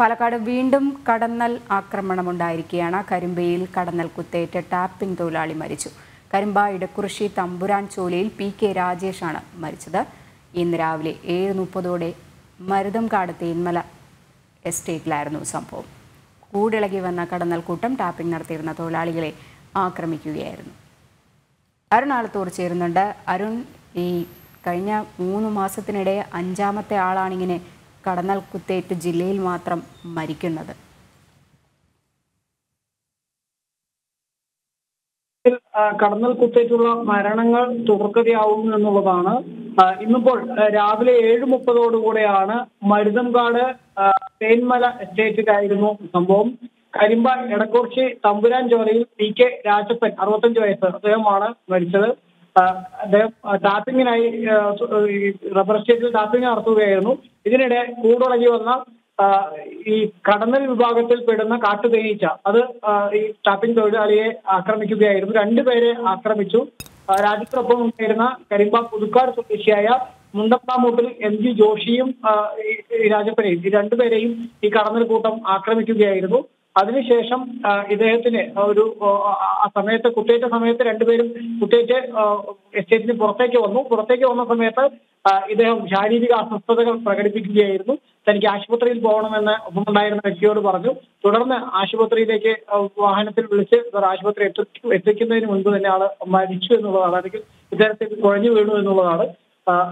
പാലക്കാട് വീണ്ടും കടന്നൽ ആക്രമണമുണ്ടായിരിക്കുകയാണ്. കരിമ്പയിൽ കടന്നൽ കുത്തേറ്റ് ടാപ്പിംഗ് തൊഴിലാളി മരിച്ചു. കരിമ്പ ഇടക്കുറിശി തമ്പുരാൻ ചോലയിൽ പി കെ രാജേഷാണ് മരിച്ചത്. ഇന്ന് രാവിലെ ഏഴ് മുപ്പതോടെ മരുതംകാട് തേന്മല എസ്റ്റേറ്റിലായിരുന്നു സംഭവം. കൂടിളകി വന്ന കടന്നൽ കൂട്ടം ടാപ്പിംഗ് നടത്തിയിരുന്ന തൊഴിലാളികളെ ആക്രമിക്കുകയായിരുന്നു. അരുൺ ആലത്തൂർ ചേരുന്നുണ്ട്. അരുൺ ഈ കഴിഞ്ഞ മൂന്ന് മാസത്തിനിടെ അഞ്ചാമത്തെ ആളാണിങ്ങനെ കടന്നൽ കുത്തേറ്റ് ജില്ലയിൽ മാത്രം മരിക്കുന്നത്. കടന്നൽ കുത്തേറ്റുള്ള മരണങ്ങൾ തുടർക്കഥയാവുന്നു എന്നുള്ളതാണ്. ഇന്നിപ്പോൾ രാവിലെ ഏഴ് മുപ്പതോടുകൂടെയാണ് മരുതംകാട് തേന്മല എസ്റ്റേറ്റിലായിരുന്നു സംഭവം. കരിമ്പ എടക്കുറിച്ചി തമ്പുരാൻ ചോലയിൽ പി കെ രാജപ്പൻ അറുപത്തഞ്ച് വയസ്സ് അദ്ദേഹമാണ് മരിച്ചത്. അദ്ദേഹം ടാപ്പിങ്ങിനായി റബ്ബർ സ്റ്റേറ്റിൽ ടാപ്പിംഗ് നടത്തുകയായിരുന്നു. ഇതിനിടെ കൂടുടങ്ങി വന്ന ഈ കടന്നൽ വിഭാഗത്തിൽ പെടുന്ന കാട്ടുതേനീച്ച അത് ഈ ടാപ്പിംഗ് തൊഴിലാളിയെ ആക്രമിക്കുകയായിരുന്നു. രണ്ടുപേരെ ആക്രമിച്ചു. രാജ്യത്തിനൊപ്പം ഉണ്ടായിരുന്ന കരിമ്പ പുതുക്കാട് സ്വദേശിയായ മുണ്ടപ്പാമൂട്ടിൽ എം ജി ജോഷിയും രാജപ്പനെയും ഈ രണ്ടുപേരെയും ഈ കടന്നൽ കൂട്ടം ആക്രമിക്കുകയായിരുന്നു. അതിനുശേഷം ഇദ്ദേഹത്തിന് ഒരു ആ, സമയത്ത് കുത്തേറ്റ സമയത്ത് രണ്ടുപേരും കുത്തേറ്റ് എസ്റ്റേറ്റിന് പുറത്തേക്ക് വന്നു. പുറത്തേക്ക് വന്ന സമയത്ത് ഇദ്ദേഹം ശാരീരിക അസ്വസ്ഥതകൾ പ്രകടിപ്പിക്കുകയായിരുന്നു. തനിക്ക് ആശുപത്രിയിൽ പോകണമെന്ന് ഒപ്പമുണ്ടായിരുന്ന വ്യക്തിയോട് പറഞ്ഞു. തുടർന്ന് ആശുപത്രിയിലേക്ക് വാഹനത്തിൽ വിളിച്ച് ആശുപത്രി എത്തിക്കുന്നതിന് മുൻപ് തന്നെ ആൾ മരിച്ചു എന്നുള്ളതാണ് അല്ലെങ്കിൽ ഇദ്ദേഹത്തിൽ കുഴഞ്ഞു വീണു എന്നുള്ളതാണ്.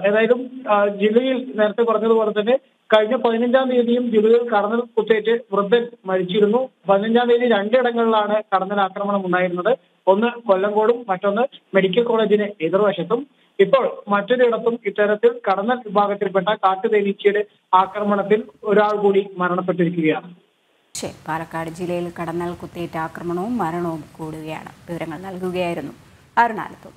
ഏതായാലും ജില്ലയിൽ നേരത്തെ പറഞ്ഞതുപോലെ തന്നെ കഴിഞ്ഞ പതിനഞ്ചാം തീയതിയും ജില്ലയിൽ കടന്നൽ കുത്തേറ്റ് വൃദ്ധൻ മരിച്ചിരുന്നു. പതിനഞ്ചാം തീയതി രണ്ടിടങ്ങളിലാണ് കടന്നൽ ആക്രമണം ഉണ്ടായിരുന്നത്. ഒന്ന് കൊല്ലങ്കോടും മറ്റൊന്ന് മെഡിക്കൽ കോളേജിന് എതിർവശത്തും. ഇപ്പോൾ മറ്റൊരിടത്തും ഇത്തരത്തിൽ കടന്നൽ വിഭാഗത്തിൽപ്പെട്ട കാട്ടുതേനീച്ചയുടെ ആക്രമണത്തിൽ ഒരാൾ കൂടി മരണപ്പെട്ടിരിക്കുകയാണ്. പാലക്കാട് ജില്ലയിൽ കടന്നൽ കുത്തേറ്റ ആക്രമണവും മരണവും കൂടുകയാണ്. വിവരങ്ങൾ നൽകുകയായിരുന്നു അരുൺ ആലത്തൂർ